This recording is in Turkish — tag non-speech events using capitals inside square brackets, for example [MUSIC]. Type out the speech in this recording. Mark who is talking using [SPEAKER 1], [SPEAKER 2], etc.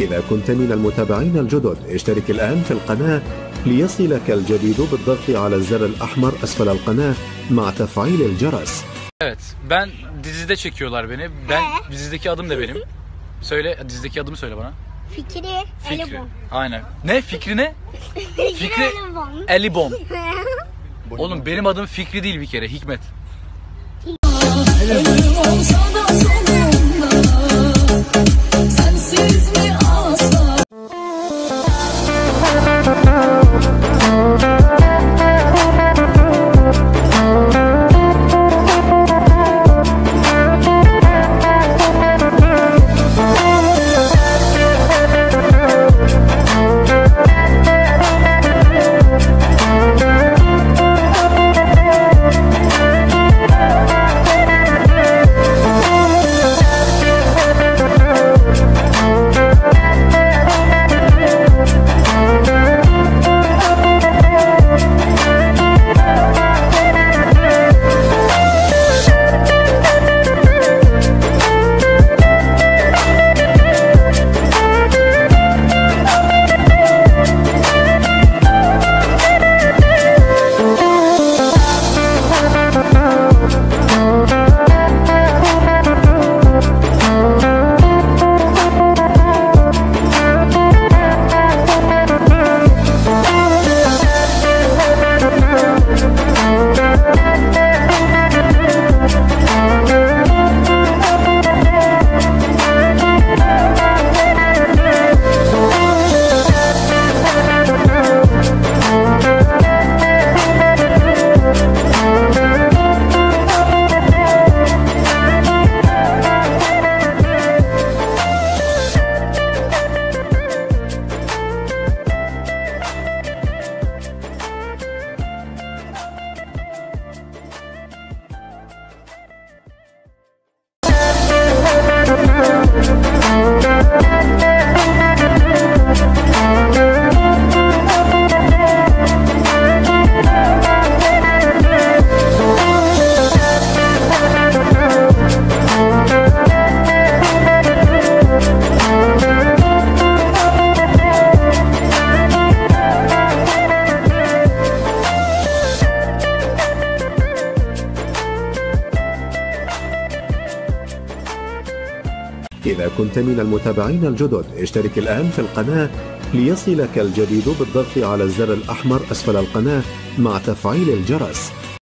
[SPEAKER 1] إذا كنت من المتابعين الجدد اشترك الآن في القناة ليصلك الجديد بالضغط على الزر الأحمر أسفل القناة مع تفعيل الجرس
[SPEAKER 2] Evet. Ben dizide çekiyorlar beni. Ben dizideki adım da benim. Söyle dizideki adımı söyle bana.
[SPEAKER 3] Fikri
[SPEAKER 2] Fikri.
[SPEAKER 3] Elibon.
[SPEAKER 2] Aynen. Ne? Fikri ne? Fikri
[SPEAKER 3] Elibon.
[SPEAKER 2] Elibon. [LAUGHS] Oğlum benim adım Fikri değil bir kere. Hikmet.
[SPEAKER 4] olsa
[SPEAKER 1] إذا كنت من المتابعين الجدد اشترك الآن في القناة ليصلك الجديد بالضغط على الزر الأحمر أسفل القناة مع تفعيل الجرس.